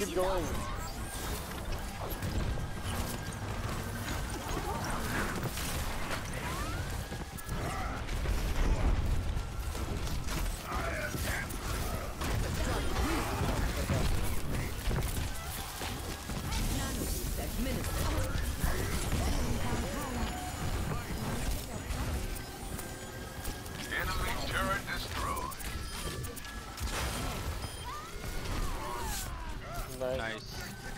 Keep going. Nice.